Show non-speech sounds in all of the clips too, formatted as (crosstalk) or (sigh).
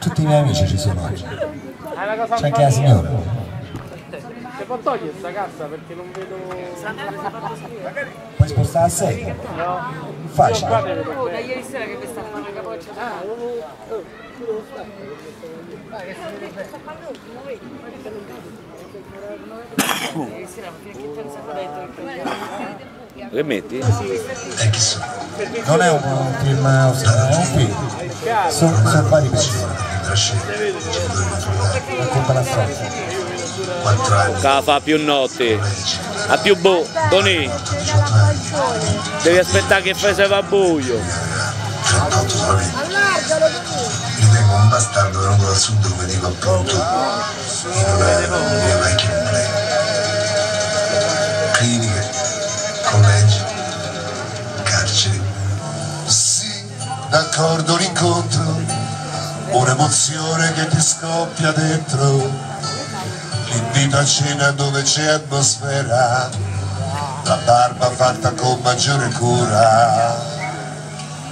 Tutti i miei amici ci sono oggi. C'è anche la signora. Se può togliere questa cassa perché non vedo... Puoi spostare a 6? No. Facile. Oh, da ieri sera che mi sta fare una capoccia. Ieri sera fino a che pensa che ho detto Che metti? Ex. Non è un film australiano, è un film. Sono, sono vari persone. Racconta la. Che la fa più notti. A più bu. Tony. Devi aspettare che fai se va buio. Ritengo un bastardo venuto dal sud come dico appunto in una mia vecchia d'accordo l'incontro, un'emozione che ti scoppia dentro. L'invito a cena dove c'è atmosfera, la barba fatta con maggiore cura.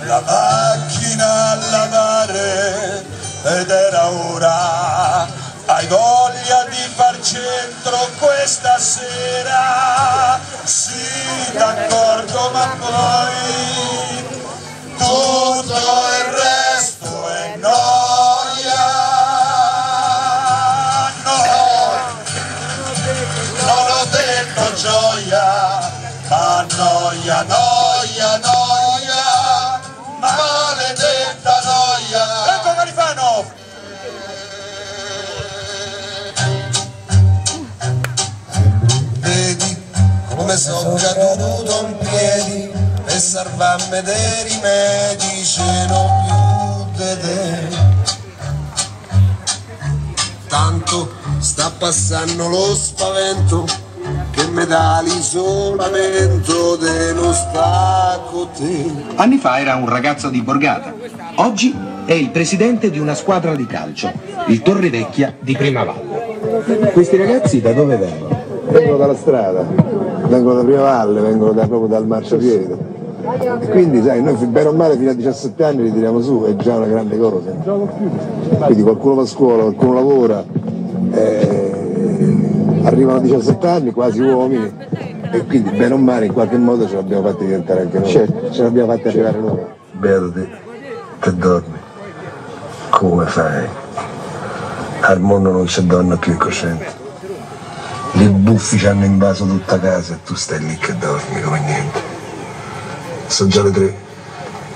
La macchina a lavare ed era ora. Hai voglia di far centro questa sera detto gioia ma noia noia noia maledetta noia. Franco Califano! Vedi come sono caduto in piedi e salvarmi dei rimedi ce n'ho più di te. Tanto sta passando lo spavento che mi dà l'isolamento dello stacco te Anni fa era un ragazzo di Borgata, oggi è il presidente di una squadra di calcio, il Torrevecchia di Primavalle. Questi ragazzi da dove vengono? vengono dalla strada, vengono da Prima Valle, vengono da- proprio dal marciapiede. E quindi sai, noi bene o male fino a 17 anni li tiriamo su, è già una grande cosa. Quindi qualcuno va a scuola, qualcuno lavora, eh, arrivano a 17 anni, quasi uomini, e quindi bene o male in qualche modo ce l'abbiamo fatti diventare anche noi. Ce l'abbiamo fatti arrivare noi. Beato te, che dormi. Come fai? Al mondo non c'è donna più incosciente. I buffi ci hanno invaso tutta casa e tu stai lì che dormi come niente. Sono già le tre.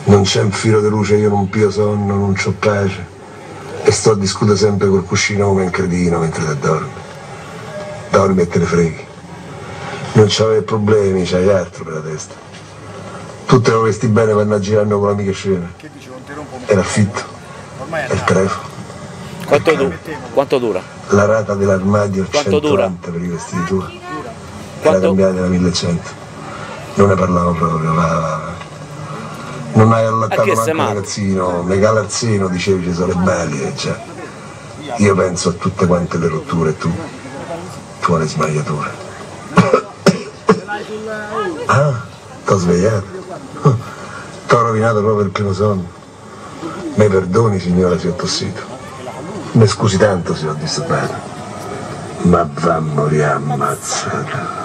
Non c'è un filo di luce, io non pio sonno, non c'ho pace. E sto a discutere sempre col cuscino come un cretino mentre te dormi. Dormi e te ne freghi. Non c'avevi problemi, c'hai altro per la testa. Tu te lo vesti bene per andare girando con l'amica scena. E l'affitto. E il telefono. Quanto, du- quanto dura? La rata dell'armadio Quanto dura? 190 per i vestiti tuoi. Era Quanto? cambiata da 1100. Non ne parlavo proprio, va. Non hai Ma allattato che manco sei un ragazzino, megale al seno, dicevi ci sono le belli, eh, già. Io penso a tutte quante le rotture tu, tu alle smagliature. (coughs) Ah, t'ho svegliato. (coughs) T'ho rovinato proprio il primo sonno. Mi perdoni signora se ho tossito. Mi scusi tanto se ho disturbato. Ma va a morire ammazzata.